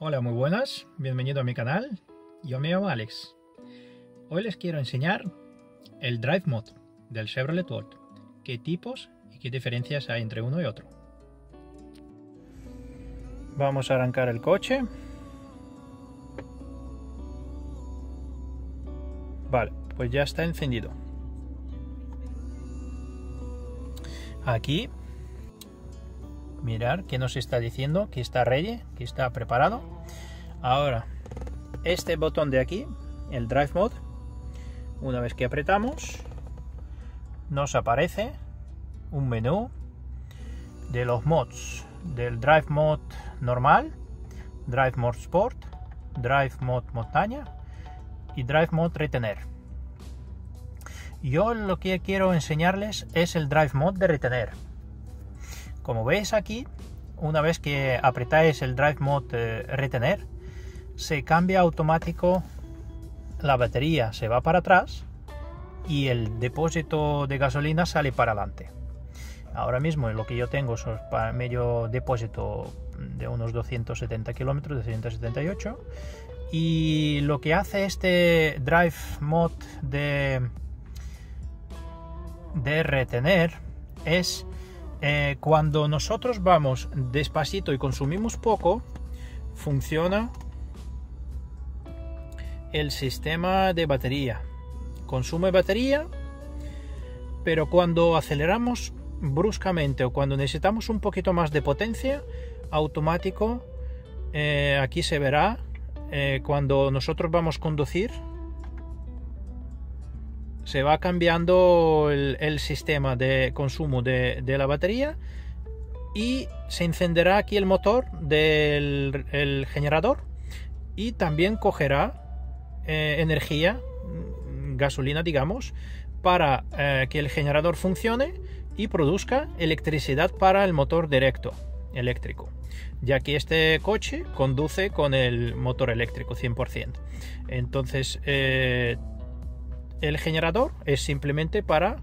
Hola, muy buenas, bienvenido a mi canal. Yo me llamo Alex. Hoy les quiero enseñar el Drive Mode del Chevrolet Volt. Qué tipos y qué diferencias hay entre uno y otro. Vamos a arrancar el coche. Vale, pues ya está encendido. Aquí mirar que nos está diciendo que está ready, que está preparado. Ahora, este botón de aquí, el Drive Mode, una vez que apretamos, nos aparece un menú de los mods del Drive Mode normal, Drive Mode Sport, Drive Mode montaña y Drive Mode retener. Yo lo que quiero enseñarles es el Drive Mode de retener como veis aquí, una vez que apretáis el Drive Mode eh, retener, se cambia automático la batería, se va para atrás y el depósito de gasolina sale para adelante. Ahora mismo lo que yo tengo es para medio depósito de unos 270 kilómetros, de 178. Y lo que hace este Drive Mode de, de retener es eh, cuando nosotros vamos despacito y consumimos poco, funciona el sistema de batería. Consume batería, pero cuando aceleramos bruscamente o cuando necesitamos un poquito más de potencia, automático, eh, aquí se verá eh, cuando nosotros vamos a conducir se va cambiando el, sistema de consumo de, la batería y se encenderá aquí el motor del generador y también cogerá eh, energía, mm, gasolina digamos, para eh, que el generador funcione y produzca electricidad para el motor directo eléctrico, ya que este coche conduce con el motor eléctrico 100%. Entonces, eh, el generador es simplemente para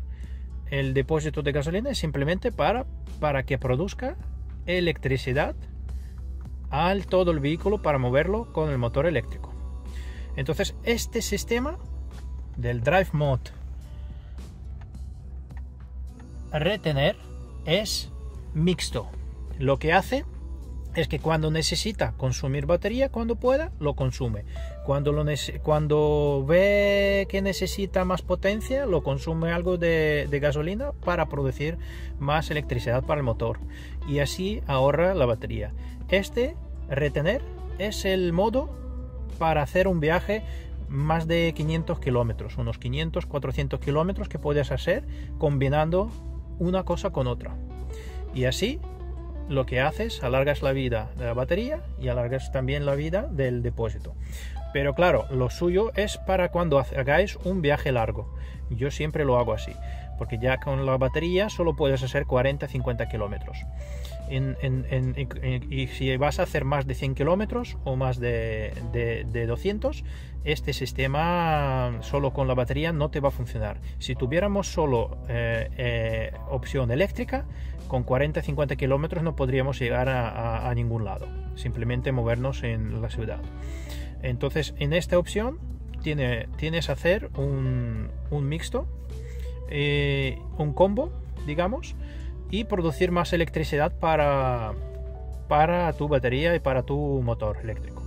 el depósito de gasolina es simplemente para, para que produzca electricidad al todo el vehículo para moverlo con el motor eléctrico. Entonces este sistema del Drive Mode retener es mixto. Lo que hace es que cuando necesita consumir batería, cuando pueda, lo consume. Cuando, ve que necesita más potencia, lo consume algo de, gasolina para producir más electricidad para el motor. Y así ahorra la batería. Este retener es el modo para hacer un viaje más de 500 kilómetros, unos 500, 400 kilómetros que puedes hacer combinando una cosa con otra. Y así lo que haces, alargas la vida de la batería y alargas también la vida del depósito. Pero claro, lo suyo es para cuando hagáis un viaje largo. Yo siempre lo hago así, porque ya con la batería solo puedes hacer 40-50 kilómetros. y si vas a hacer más de 100 kilómetros o más de, 200, este sistema solo con la batería no te va a funcionar. Si tuviéramos solo eh, eh, opción eléctrica, con 40-50 kilómetros no podríamos llegar a, ningún lado, simplemente movernos en la ciudad. Entonces, en esta opción tiene, tienes hacer un, mixto, eh, un combo, digamos, y producir más electricidad para, para tu batería y para tu motor eléctrico.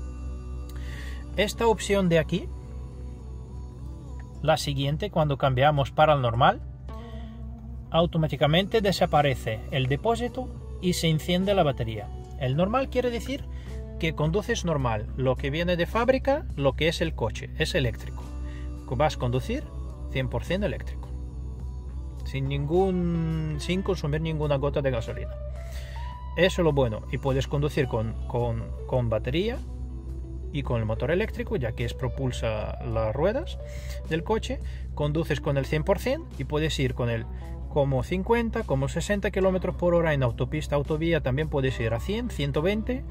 Esta opción de aquí, la siguiente, cuando cambiamos para el normal, automáticamente desaparece el depósito y se enciende la batería. El normal quiere decir que conduces normal, lo que viene de fábrica, lo que es el coche, es eléctrico. Vas a conducir 100% eléctrico, sin, ningún, sin consumir ninguna gota de gasolina. Eso es lo bueno, y puedes conducir con, con, con batería y con el motor eléctrico, ya que es propulsa las ruedas del coche, conduces con el 100% y puedes ir con el como 50, como 60 km por hora en autopista, autovía, también puedes ir a 100, 120.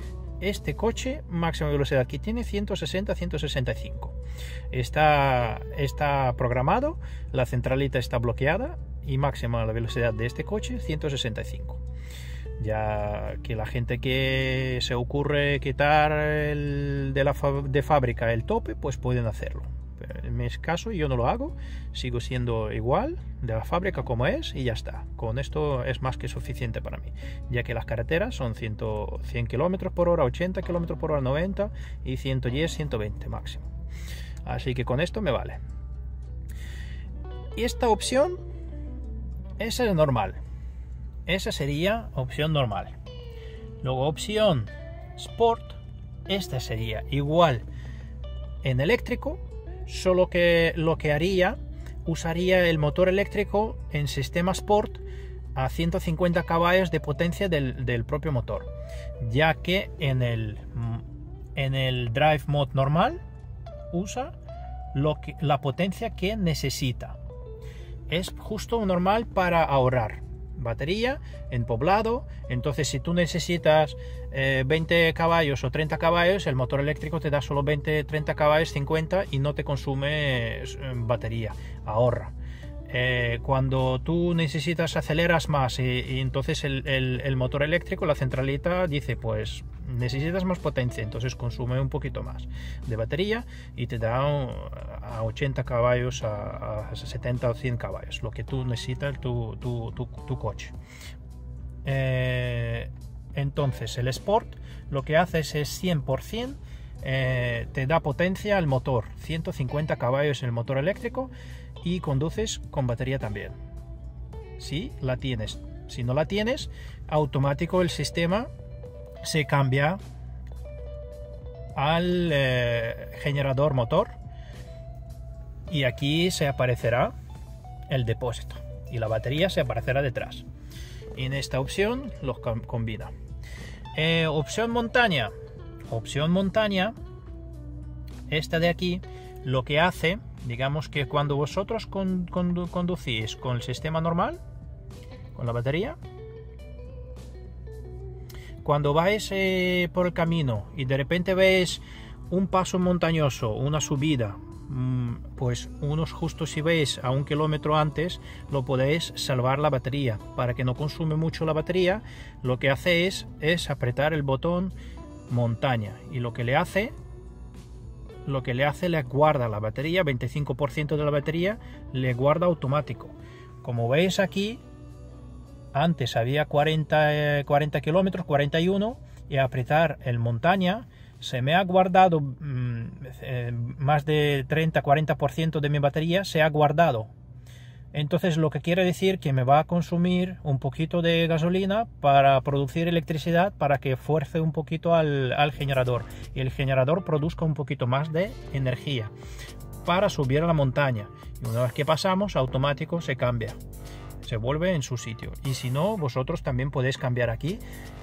Este coche, máxima velocidad que tiene 160, 165. Está, está programado, la centralita está bloqueada y máxima la velocidad de este coche 165. ya que la gente que se ocurre quitar de, la de fábrica el tope, pues pueden hacerlo. En mi caso yo no lo hago, sigo siendo igual de la fábrica como es y ya está. Con esto es más que suficiente para mí, ya que las carreteras son 100, 100 km por hora, 80 km por hora, 90 y 110, 120 máximo. Así que con esto me vale. Y esta opción, esa es normal. Esa sería opción normal. Luego opción Sport, esta sería igual en eléctrico, solo que lo que haría, usaría el motor eléctrico en sistema Sport a 150 caballos de potencia del, propio motor, ya que en el, en el Drive Mode normal usa la potencia que necesita. Es justo normal para ahorrar batería en poblado. Entonces, si tú necesitas 20 eh, caballos o 30 caballos, el motor eléctrico te da solo 20, 30 caballos, 50 y no te consume eh, batería, ahorra. Eh, cuando tú necesitas aceleras más y, entonces el, motor eléctrico, la centralita dice pues necesitas más potencia, entonces consume un poquito más de batería y te da a 80 caballos, a, 70 o 100 caballos, lo que tú necesitas tu, tu, tu, coche. Eh, entonces el Sport lo que hace es 100% eh, te da potencia al motor, 150 caballos en el motor eléctrico y conduces con batería también. Si la tienes. Si no la tienes, automático el sistema se cambia al eh, generador motor y aquí se aparecerá el depósito y la batería se aparecerá detrás. Y en esta opción los combina. Eh, opción montaña. Opción montaña. Esta de aquí lo que hace Digamos que cuando vosotros conducís con el sistema normal, con la batería, cuando vais eh, por el camino y de repente veis un paso montañoso, una subida, mm, pues unos justo si veis a un kilómetro antes, lo podéis salvar la batería. Para que no consume mucho la batería, lo que hacéis es apretar el botón montaña y lo que le hace lo que le hace le guarda la batería, 25% de la batería le guarda automático. Como veis aquí, antes había 40, 40 kilómetros, 41, y apretar el montaña se me ha guardado mm, eh, más de 30-40% de mi batería, se ha guardado entonces lo que quiere decir que me va a consumir un poquito de gasolina para producir electricidad para que fuerce un poquito al, generador y el generador produzca un poquito más de energía para subir a la montaña. Y una vez que pasamos, automático se cambia, vuelve en su sitio. Y si no, vosotros también podéis cambiar aquí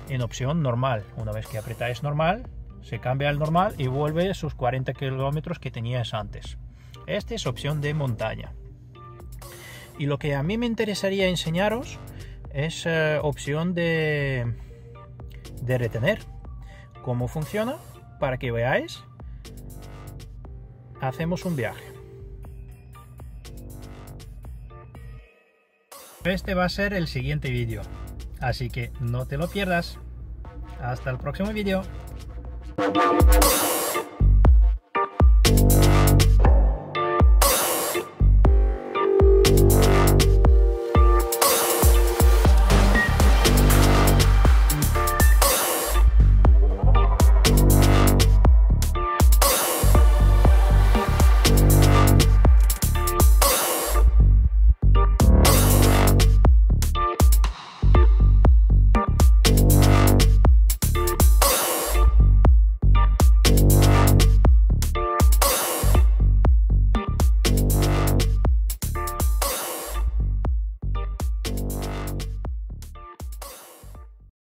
en opción normal. Una vez que apretáis normal, se cambia al normal y vuelve sus 40 kilómetros que tenías antes. Esta es opción de montaña. Y lo que a mí me interesaría enseñaros es eh, opción de, de retener. ¿Cómo funciona? Para que veáis. Hacemos un viaje. Este va a ser el siguiente vídeo. Así que no te lo pierdas. Hasta el próximo vídeo.